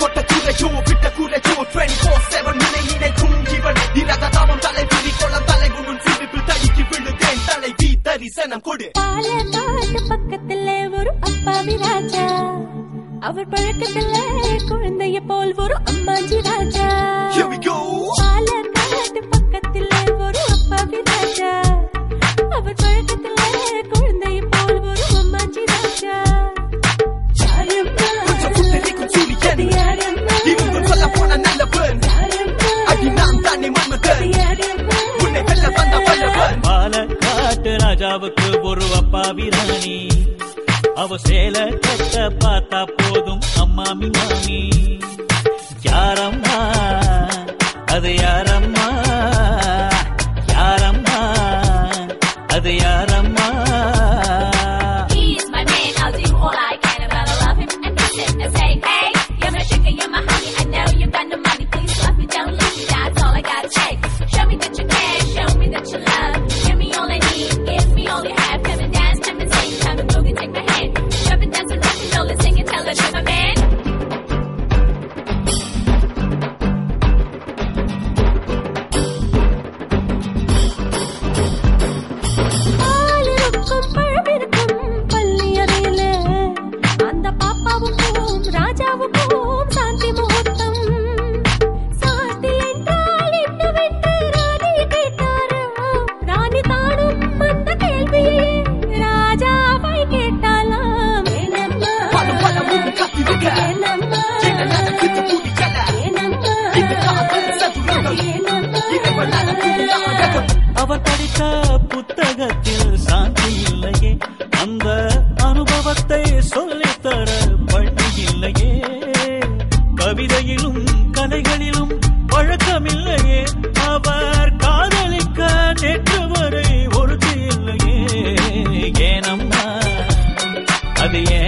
கொட்ட குறைச்சோ விட்ட குறைச்சோ twenty four seven நினைக்கும் இவன் இலக தாமம் தலை விழி கொள்ள தலை உண்ணும் சிரிப்பில் தடுக்கி விழுந்தேன். தலை வீ தரிசனம் கொடு. பக்கத்துல ஒரு அப்பாவி ராஜா அவர் பழக்கத்துல குழந்தைய போல் ஒரு அம்மாஜி ராஜா. Here we go. ராஜாவுக்கு ஒரு அப்பாவி ராணி அவ சேல கட்ட பார்த்தா போதும் அம்மாமி மாமி யாரம்மா அது யாரா? அவர் படித்த புத்தகத்தில் சாந்தி இல்லையே. அந்த அனுபவத்தை சொல்லித்தர பள்ளி இல்லையே. கவிதையிலும் கதைகளிலும் பழக்கமில்லையே. அவர் காதலிக்க நேற்று வரை ஒருத்தி இல்லையே. ஏனம்மா அது ஏன்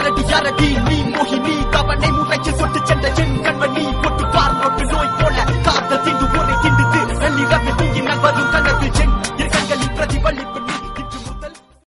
யாரடி யாரடி நீ மோகினி கவனை. முறைச்சு சொட்டு சென்ற என் கண்மணி கொட்டு பார் நோட்டு நோய் போல. காத்த திண்டு ஒரே திண்டுக்கு நள்ளிரவில்